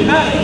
Amen.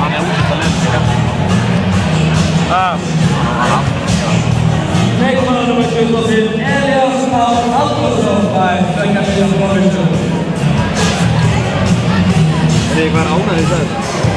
Han är otalent. Ah, Lekman nummer 20 Elias Albertsson bij Fräcka Norrköping. Det gick väl onödigt där. Lekman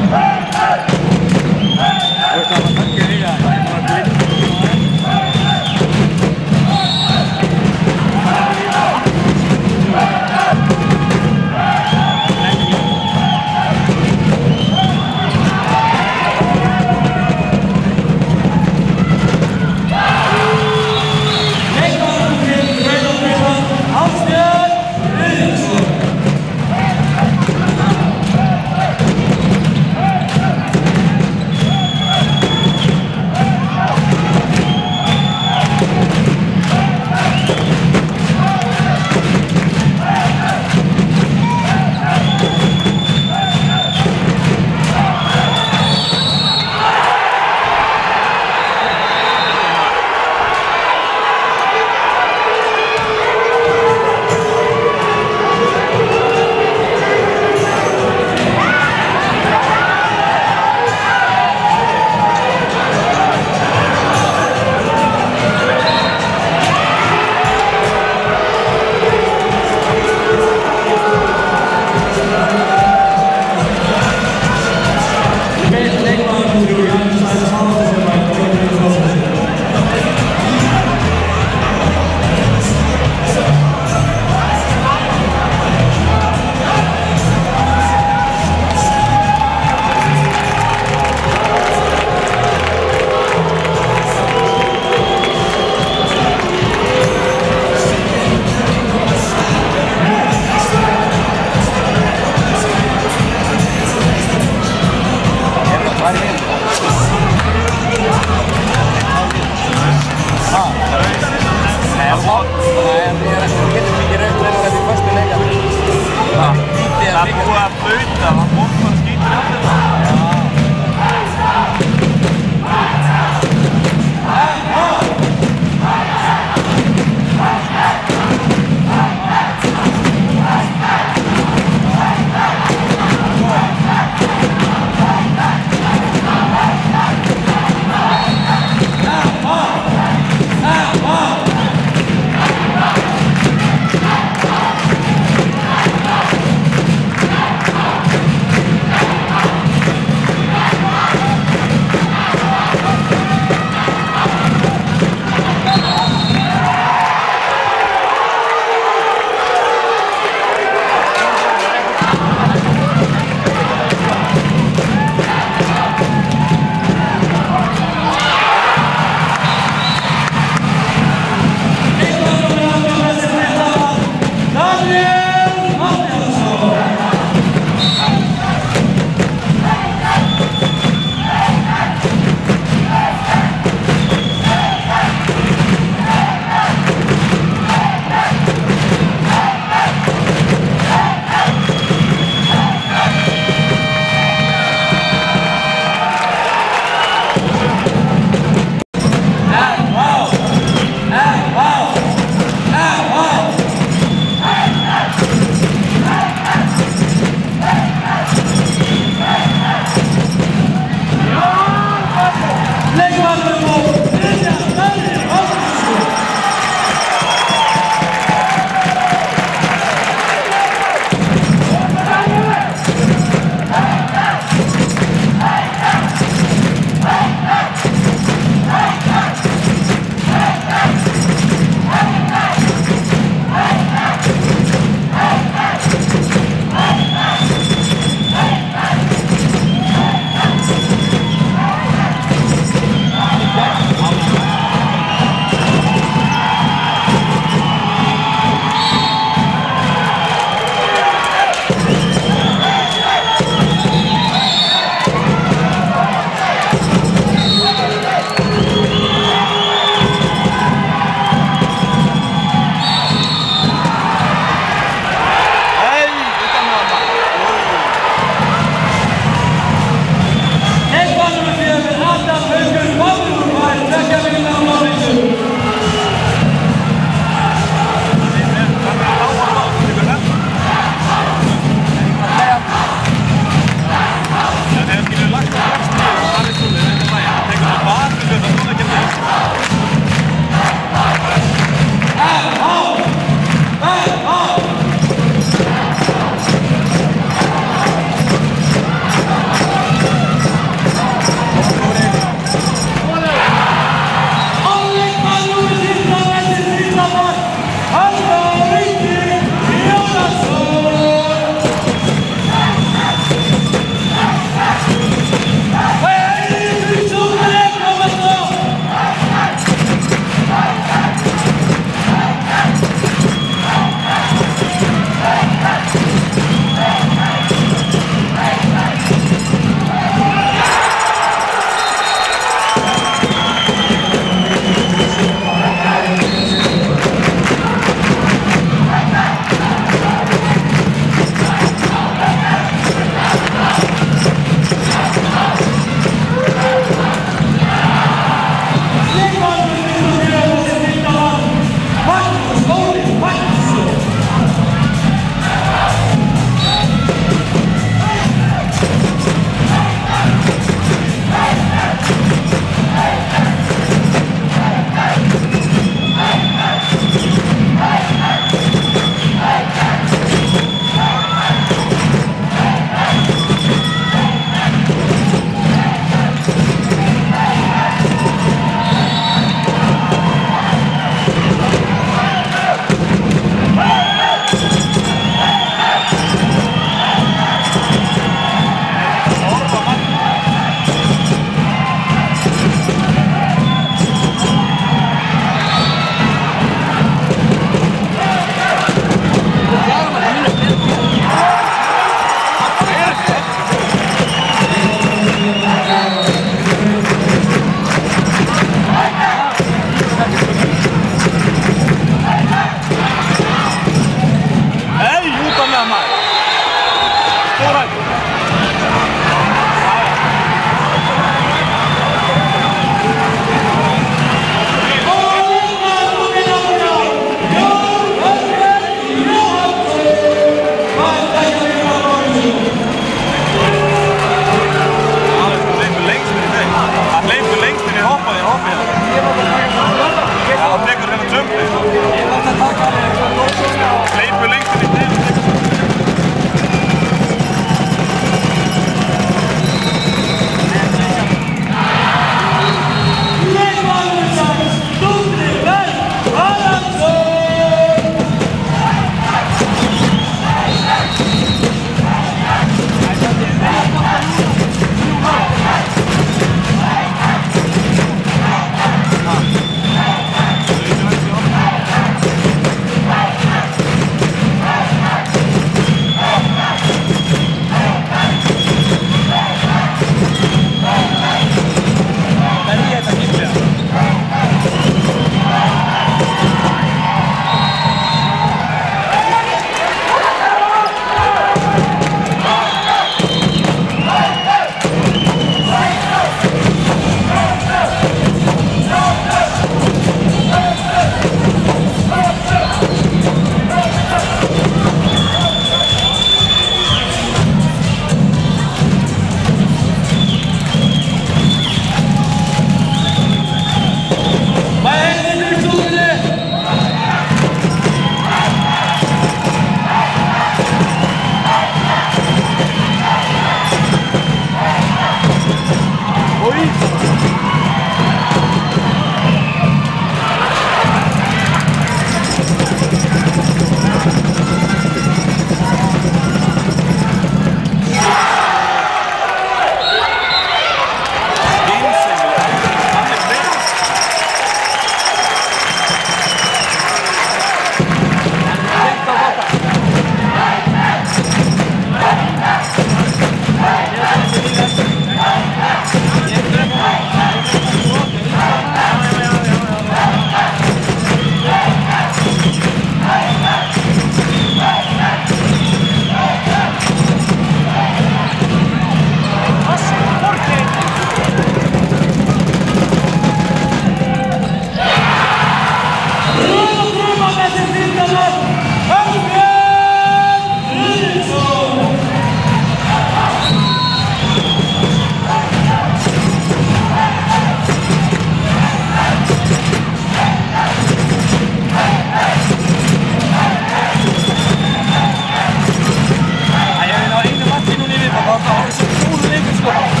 livros,